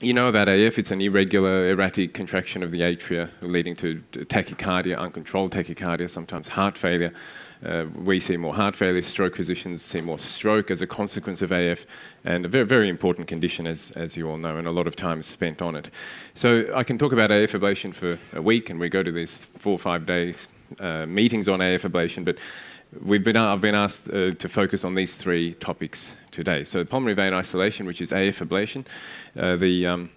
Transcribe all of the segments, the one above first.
you know about AF, it's an irregular, erratic contraction of the atria leading to tachycardia, uncontrolled tachycardia, sometimes heart failure. Uh, we see more heart failure, stroke physicians see more stroke as a consequence of AF, and a very, very important condition, as, as you all know, and a lot of time is spent on it. So I can talk about AF ablation for a week, and we go to these four or five day uh, meetings on AF ablation, but we've been, I've been asked uh, to focus on these three topics today. So pulmonary vein isolation, which is AF ablation, uh, the um,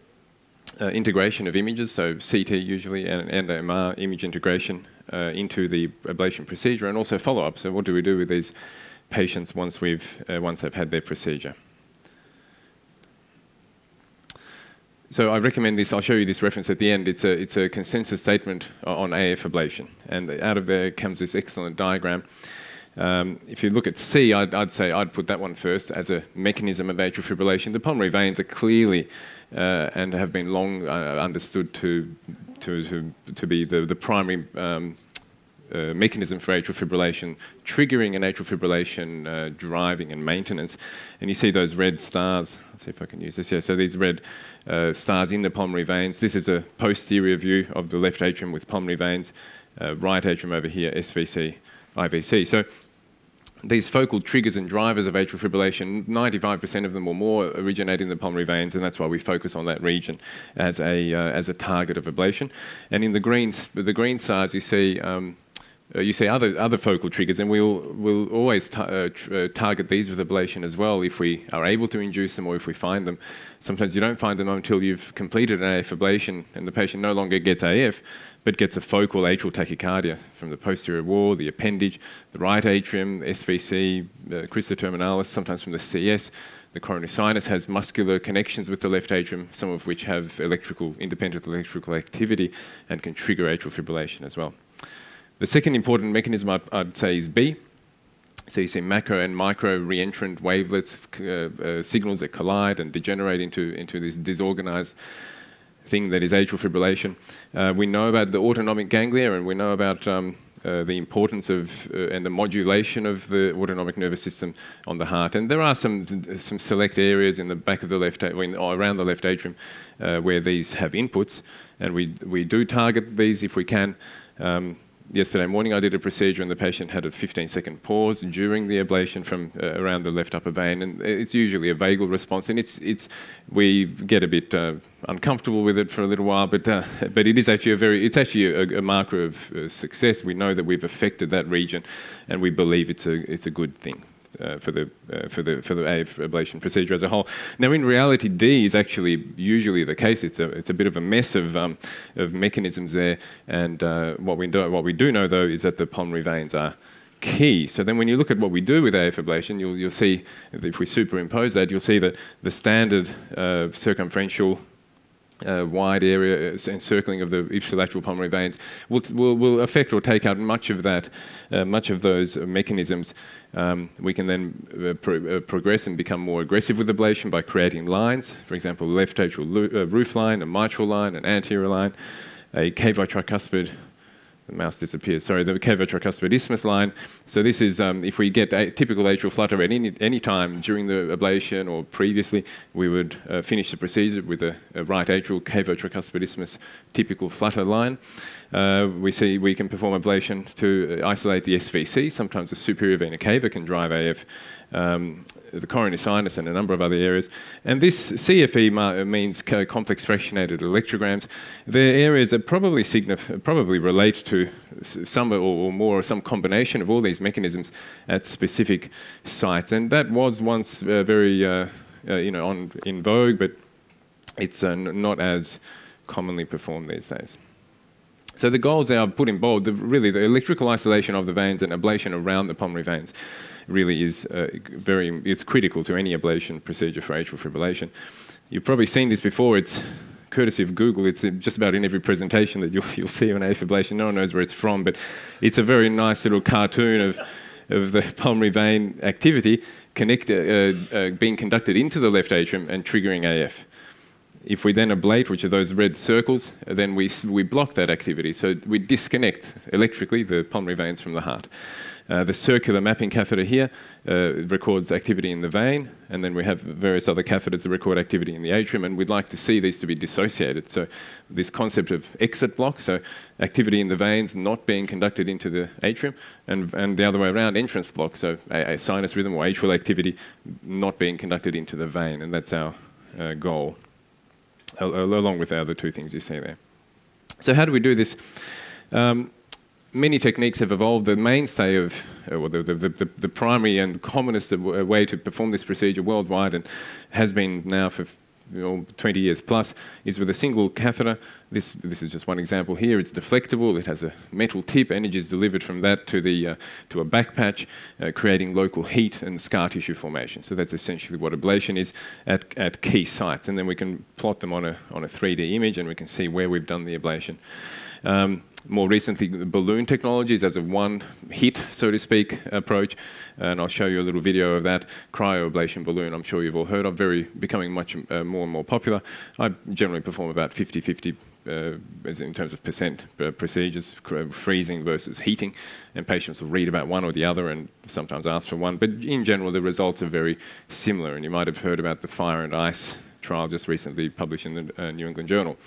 uh, integration of images, so CT usually, and, and MR image integration uh, into the ablation procedure, and also follow-up. So what do we do with these patients once, we've, uh, once they've had their procedure? So I recommend this. I'll show you this reference at the end. It's a, it's a consensus statement on AF ablation. And out of there comes this excellent diagram um, if you look at C, I'd, I'd, say I'd put that one first as a mechanism of atrial fibrillation. The pulmonary veins are clearly uh, and have been long uh, understood to, to, to, to, be the, the primary um, uh, mechanism for atrial fibrillation, triggering an atrial fibrillation uh, driving and maintenance. And you see those red stars. Let's see if I can use this. Yeah, so these red uh, stars in the pulmonary veins. This is a posterior view of the left atrium with pulmonary veins, uh, right atrium over here, SVC, IVC. So these focal triggers and drivers of atrial fibrillation, 95% of them or more originate in the pulmonary veins, and that's why we focus on that region as a, uh, as a target of ablation. And in the green, the green stars, you see um, uh, you see other, other focal triggers, and we'll, we'll always ta uh, uh, target these with ablation as well if we are able to induce them or if we find them. Sometimes you don't find them until you've completed an AF ablation and the patient no longer gets AF, but gets a focal atrial tachycardia from the posterior wall, the appendage, the right atrium, SVC, the crista terminalis, sometimes from the CS. The coronary sinus has muscular connections with the left atrium, some of which have electrical, independent electrical activity and can trigger atrial fibrillation as well. The second important mechanism I'd, I'd say is B. So you see macro and micro reentrant wavelets, uh, uh, signals that collide and degenerate into, into this disorganized thing that is atrial fibrillation. Uh, we know about the autonomic ganglia and we know about um, uh, the importance of uh, and the modulation of the autonomic nervous system on the heart. And there are some some select areas in the back of the left or around the left atrium uh, where these have inputs, and we we do target these if we can. Um, yesterday morning I did a procedure and the patient had a 15 second pause during the ablation from uh, around the left upper vein and it's usually a vagal response and it's, it's we get a bit uh, uncomfortable with it for a little while but, uh, but it is actually a very it's actually a, a marker of uh, success. We know that we've affected that region and we believe it's a, it's a good thing uh, for the uh, for the for the AF ablation procedure as a whole. Now, in reality, D is actually usually the case. It's a it's a bit of a mess of um, of mechanisms there. And uh, what we do what we do know though is that the pulmonary veins are key. So then when you look at what we do with AF ablation, you'll, you'll see, if we superimpose that, you'll see that the standard uh, circumferential uh, wide area uh, encircling of the ipsilateral pulmonary veins will, will, will affect or take out much of that, uh, much of those mechanisms. Um, we can then uh, pro uh, progress and become more aggressive with ablation by creating lines, for example, left atrial uh, roof line, a mitral line, an anterior line, a cavo tricuspid the mouse disappears. Sorry, the cavo-tricuspid isthmus line. So this is um, if we get a typical atrial flutter at any, any time during the ablation or previously, we would uh, finish the procedure with a, a right atrial cavo-tricuspid isthmus typical flutter line. Uh, we see we can perform ablation to isolate the SVC. Sometimes the superior vena cava can drive AF um, the coronary sinus and a number of other areas. And this CFE means complex fractionated electrograms. They're areas that probably, probably relate to some or more or some combination of all these mechanisms at specific sites. And that was once uh, very, uh, uh, you know, on, in vogue, but it's uh, not as commonly performed these days. So the goals are put in bold, the, really the electrical isolation of the veins and ablation around the pulmonary veins really is uh, very is critical to any ablation procedure for atrial fibrillation. You've probably seen this before. It's courtesy of Google. It's just about in every presentation that you'll, you'll see on AF ablation. No one knows where it's from, but it's a very nice little cartoon of of the pulmonary vein activity connect, uh, uh, being conducted into the left atrium and triggering AF. If we then ablate, which are those red circles, then we, we block that activity. So we disconnect electrically the pulmonary veins from the heart. Uh, the circular mapping catheter here uh, records activity in the vein, and then we have various other catheters that record activity in the atrium, and we'd like to see these to be dissociated. So this concept of exit block, so activity in the veins not being conducted into the atrium, and, and the other way around, entrance block, so a, a sinus rhythm or atrial activity not being conducted into the vein, and that's our uh, goal, along with the other two things you see there. So how do we do this? Um, many techniques have evolved. The mainstay of, uh, well, the, the, the, the, primary and commonest way to perform this procedure worldwide and has been now for you know, 20 years plus, is with a single catheter. This, this is just one example here. It's deflectable. It has a metal tip. Energy is delivered from that to, the, uh, to a back patch, uh, creating local heat and scar tissue formation. So that's essentially what ablation is at, at key sites. And then we can plot them on a, on a 3D image and we can see where we've done the ablation. Um, more recently, balloon technologies as a one hit, so to speak, approach. And I'll show you a little video of that cryoablation balloon. I'm sure you've all heard of, very becoming much uh, more and more popular. I generally perform about 50 50 uh, in terms of percent uh, procedures, freezing versus heating, and patients will read about one or the other and sometimes ask for one. But in general, the results are very similar. And you might have heard about the fire and ice trial just recently published in the uh, New England Journal.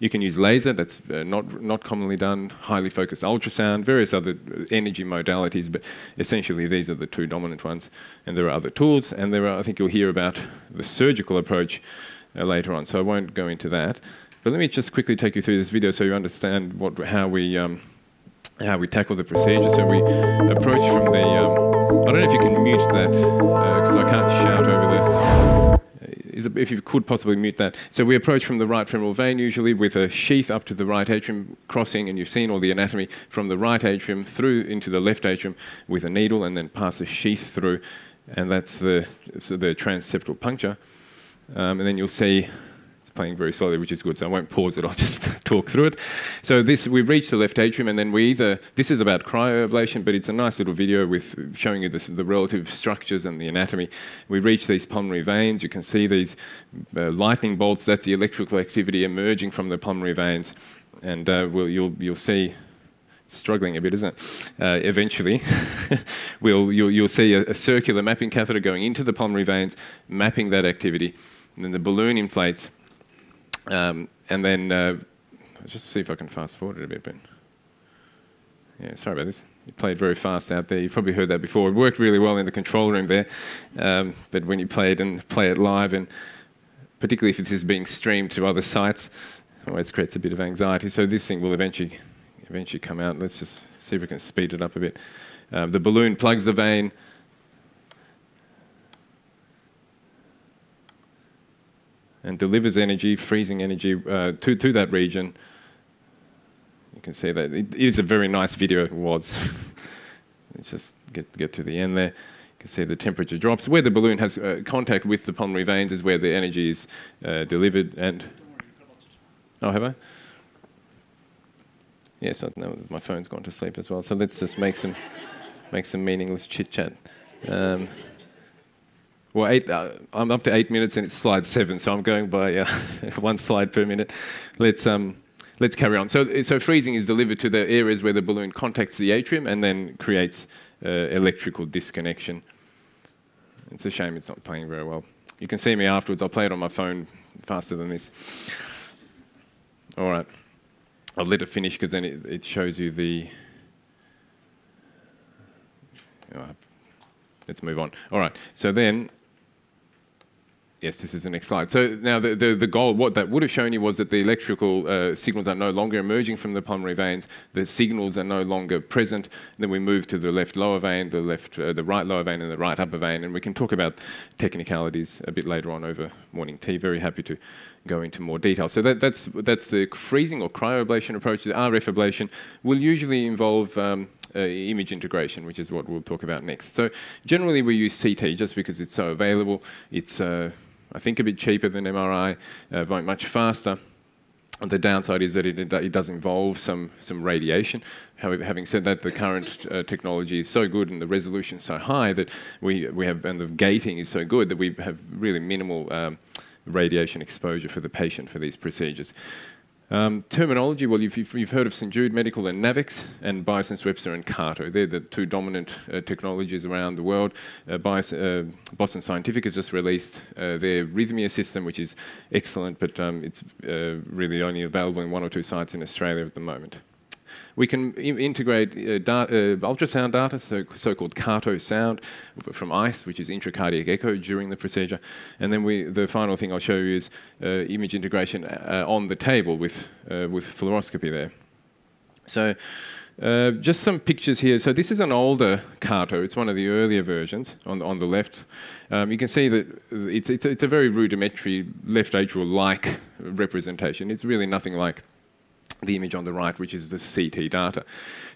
You can use laser, that's uh, not, not commonly done, highly focused ultrasound, various other energy modalities, but essentially these are the two dominant ones. And there are other tools, and there are, I think you'll hear about the surgical approach uh, later on, so I won't go into that. But let me just quickly take you through this video so you understand what, how we um, how we tackle the procedure. So we approach from the, um, I don't know if you can mute that because uh, I can't shout is if you could possibly mute that. So we approach from the right femoral vein usually with a sheath up to the right atrium crossing, and you've seen all the anatomy from the right atrium through into the left atrium with a needle, and then pass a sheath through, and that's the so the transseptal puncture. Um, and then you'll see playing very slowly, which is good. So I won't pause it. I'll just talk through it. So this, we've reached the left atrium, and then we either this is about cryoablation, but it's a nice little video with showing you this, the relative structures and the anatomy. We reach these pulmonary veins. You can see these uh, lightning bolts. That's the electrical activity emerging from the pulmonary veins, and uh, we'll, you'll you'll see struggling a bit, isn't it? Uh, eventually, we'll, you'll, you'll see a, a, circular mapping catheter going into the pulmonary veins, mapping that activity. And then the balloon inflates, um, and then uh, just see if I can fast forward it a bit. But yeah, sorry about this. It played very fast out there. You've probably heard that before. It worked really well in the control room there, um, but when you play it and play it live, and particularly if this is being streamed to other sites, always creates a bit of anxiety. So this thing will eventually eventually come out. Let's just see if we can speed it up a bit. Um, the balloon plugs the vein. And delivers energy, freezing energy uh, to, to that region. You can see that it is a very nice video, it was. Let's just get, get to the end there. You can see the temperature drops. Where the balloon has uh, contact with the pulmonary veins is where the energy is uh, delivered. And Oh, have I? Yes, I know my phone's gone to sleep as well. So let's just make some, make some meaningless chit chat. Um, well, eight, uh, I'm up to eight minutes and it's slide seven, so I'm going by uh, one slide per minute. Let's, um, let's carry on. So, so freezing is delivered to the areas where the balloon contacts the atrium and then creates uh, electrical disconnection. It's a shame it's not playing very well. You can see me afterwards. I'll play it on my phone faster than this. All right. I'll let it finish because then it, it shows you the. Let's move on. All right. So then Yes, this is the next slide. So now the, the, the, goal, what that would have shown you was that the electrical uh, signals are no longer emerging from the pulmonary veins. The signals are no longer present. Then we move to the left lower vein, the left, uh, the right lower vein, and the right upper vein. And we can talk about technicalities a bit later on over morning tea. Very happy to go into more detail. So that, that's, that's the freezing or cryoablation approach. The RF ablation will usually involve um, uh, image integration, which is what we'll talk about next. So generally we use CT just because it's so available. It's uh, I think a bit cheaper than MRI, uh, much faster. And the downside is that it, it, does involve some, some radiation. However, having said that, the current uh, technology is so good and the resolution is so high that we, we have, and the gating is so good that we have really minimal um, radiation exposure for the patient for these procedures. Um, terminology, well, you've, you've, heard of St Jude Medical and NavX, and Biosense Webster and CARTO. They're the two dominant uh, technologies around the world. Uh, Bios, uh, Boston Scientific has just released uh, their Rhythmia system, which is excellent, but um, it's uh, really only available in one or two sites in Australia at the moment. We can integrate uh, da uh, ultrasound data, so, so-called CARTO sound from ICE, which is intracardiac echo during the procedure. And then we, the final thing I'll show you is uh, image integration uh, on the table with, with fluoroscopy there. So uh, just some pictures here. So this is an older CARTO. It's one of the earlier versions on, on the left. Um, you can see that it's, it's, it's a very rudimentary left atrial-like representation. It's really nothing like the image on the right, which is the CT data.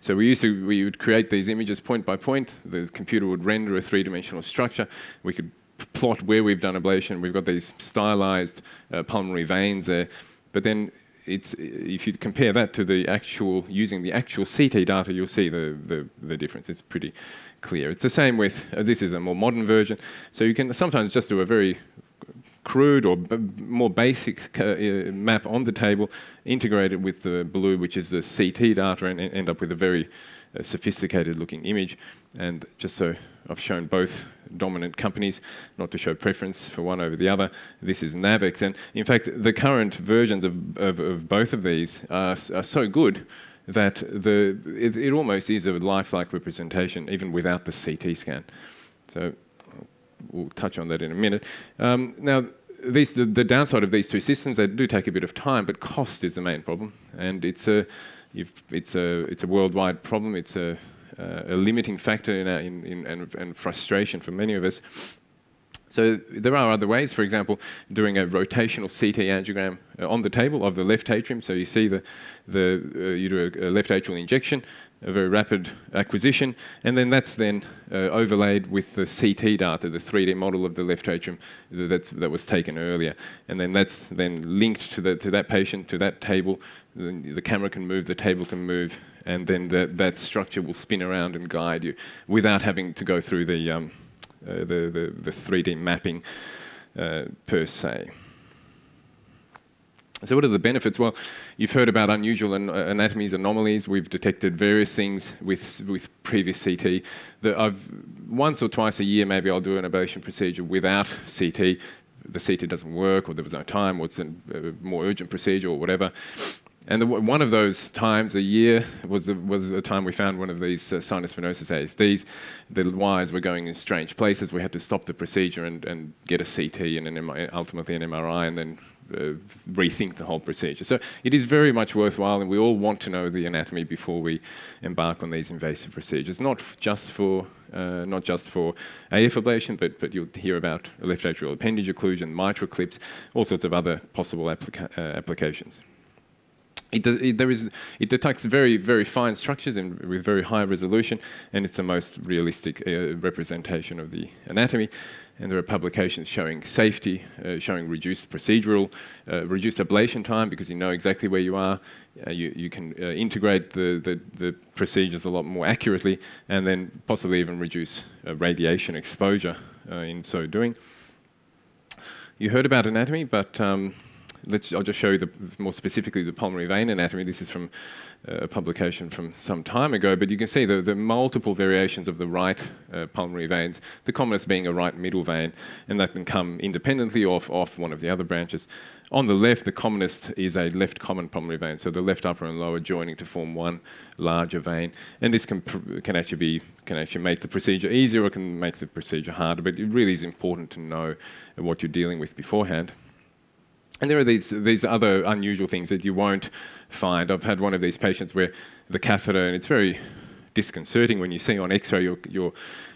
So we used to, we would create these images point by point. The computer would render a three-dimensional structure. We could plot where we've done ablation. We've got these stylized uh, pulmonary veins there. But then it's, if you compare that to the actual, using the actual CT data, you'll see the, the, the difference. It's pretty clear. It's the same with, uh, this is a more modern version. So you can sometimes just do a very crude or more basic uh, map on the table, integrate it with the blue, which is the CT data, and end up with a very uh, sophisticated looking image. And just so I've shown both dominant companies, not to show preference for one over the other. This is NavX. And in fact, the current versions of, of, of both of these are, are so good that the, it, it almost is a lifelike representation, even without the CT scan. So we'll touch on that in a minute. Um, now, these, the, the, downside of these two systems, they do take a bit of time, but cost is the main problem. And it's a, it's a, it's a worldwide problem. It's a, uh, a limiting factor in, our, in, in and, and, frustration for many of us. So there are other ways, for example, doing a rotational CT angiogram uh, on the table of the left atrium. So you see the, the, uh, you do a, a left atrial injection, a very rapid acquisition, and then that's then uh, overlaid with the CT data, the 3D model of the left atrium that was taken earlier. And then that's then linked to, the, to that patient, to that table. The, the camera can move, the table can move, and then that, that structure will spin around and guide you without having to go through the, um, uh, the, the, the, 3D mapping uh, per se. So what are the benefits? Well, you've heard about unusual an- anatomies, anomalies. We've detected various things with, with previous CT. That I've once or twice a year, maybe I'll do an ablation procedure without CT. The CT doesn't work, or there was no time, or it's a more urgent procedure, or whatever. And the, one of those times a year was the, was the time we found one of these uh, sinus venosus ASDs. The wires were going in strange places. We had to stop the procedure and, and get a CT and an MRI, ultimately an MRI, and then uh, rethink the whole procedure. So it is very much worthwhile, and we all want to know the anatomy before we embark on these invasive procedures. Not just for uh, not just for AF ablation, but but you'll hear about left atrial appendage occlusion, mitral clips, all sorts of other possible applica uh, applications. It, does, it, there is, it detects very, very fine structures in, with very high resolution, and it's the most realistic uh, representation of the anatomy. And there are publications showing safety, uh, showing reduced procedural, uh, reduced ablation time because you know exactly where you are. Uh, you, you can uh, integrate the, the, the, procedures a lot more accurately, and then possibly even reduce uh, radiation exposure in so doing. You heard about anatomy, but um, let's, I'll just show you the, more specifically the pulmonary vein anatomy. This is from uh, a publication from some time ago, but you can see the, the multiple variations of the right uh, pulmonary veins, the commonest being a right middle vein, and that can come independently off, off one of the other branches. On the left, the commonest is a left common pulmonary vein, so the left upper and lower joining to form one larger vein. And this can, can actually be can actually make the procedure easier or can make the procedure harder, but it really is important to know what you're dealing with beforehand. And there are these, these other unusual things that you won't find. I've had one of these patients where the catheter, and it's very disconcerting when you see on X-ray your, your,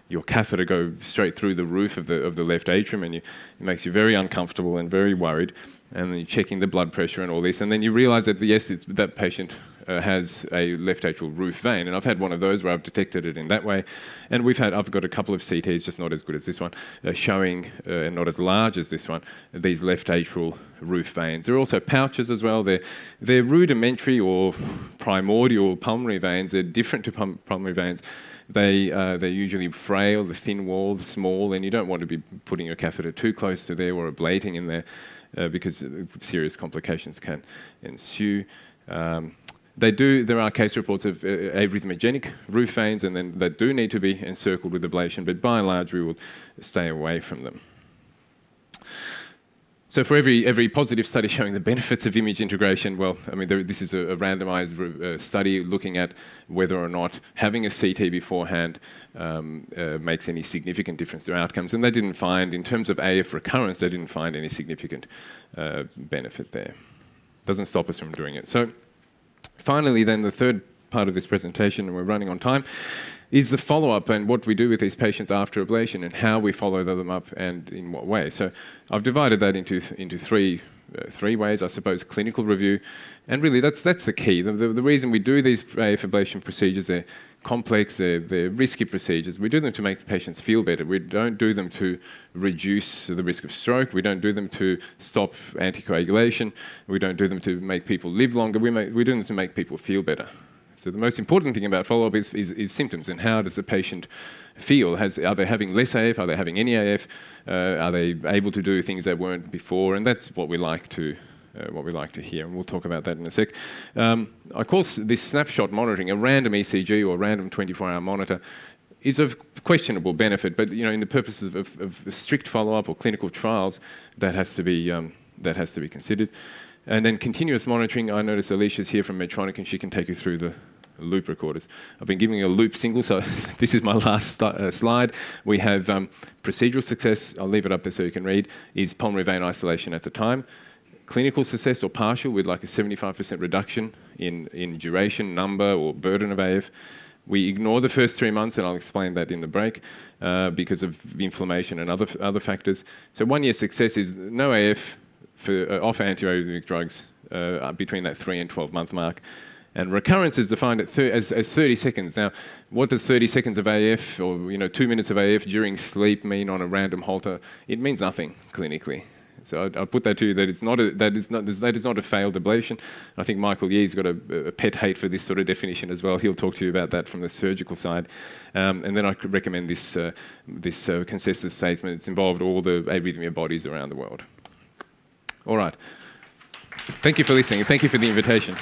your catheter go straight through the roof of the, of the left atrium, and you, it makes you very uncomfortable and very worried. And then you're checking the blood pressure and all this, and then you realise that yes, it's that patient uh, has a left atrial roof vein, and I've had one of those where I've detected it in that way. And we've had, I've got a couple of CTs, just not as good as this one, uh, showing, uh, and not as large as this one, these left atrial roof veins. There are also pouches as well. They're, they're rudimentary or primordial pulmonary veins. They're different to pul pulmonary veins. They, uh, they're usually frail, they're thin-walled, small, and you don't want to be putting your catheter too close to there or ablating in there. uh, because serious complications can ensue. Um, they do, there are case reports of uh, arrhythmogenic roof veins, and then they do need to be encircled with ablation, but by and large, we will stay away from them. So for every, every positive study showing the benefits of image integration, well, I mean, there, this is a, a randomized uh, study looking at whether or not having a CT beforehand um, uh, makes any significant difference to outcomes. And they didn't find, in terms of AF recurrence, they didn't find any significant uh, benefit there. Doesn't stop us from doing it. So finally, then, the third part of this presentation, and we're running on time, is the follow-up and what we do with these patients after ablation and how we follow them up and in what way. So I've divided that into, into three, uh, three ways, I suppose, clinical review. And really, that's, that's the key. The, the, the reason we do these AF ablation procedures, they're complex, they're, they're risky procedures. We do them to make the patients feel better. We don't do them to reduce the risk of stroke. We don't do them to stop anticoagulation. We don't do them to make people live longer. We, make, we do them to make people feel better. So the most important thing about follow-up is, is, is, symptoms and how does the patient feel? Has, are they having less AF? Are they having any AF? Uh, are they able to do things they weren't before? And that's what we like to what we like to hear, and we'll talk about that in a sec. Um, I call this snapshot monitoring a random ECG or random 24-hour monitor is of questionable benefit, but you know, in the purposes of, of, of strict follow-up or clinical trials, that has to be um, that has to be considered. And then continuous monitoring. I notice Alicia's here from Medtronic, and she can take you through the loop recorders. I've been giving a loop single, so this is my last uh, slide. We have um, procedural success, I'll leave it up there so you can read, is pulmonary vein isolation at the time. Clinical success or partial with like a 75% reduction in, in duration, number, or burden of AF. We ignore the first three months, and I'll explain that in the break, uh, because of inflammation and other, other factors. So one year success is no AF for, uh, off antiarrhythmic drugs uh, between that three and 12 month mark. And recurrence is defined as, as 30 seconds. Now, what does 30 seconds of AF or you know, two minutes of AF during sleep mean on a random Holter? It means nothing clinically. So I'll, put that to you that it's not a, that is not that is not a failed ablation. I think Michael Yee's got a, a, pet hate for this sort of definition as well. He'll talk to you about that from the surgical side. Um, and then I could recommend this uh, this uh, consensus statement. It's involved all the arrhythmia bodies around the world. All right. Thank you for listening. Thank you for the invitation.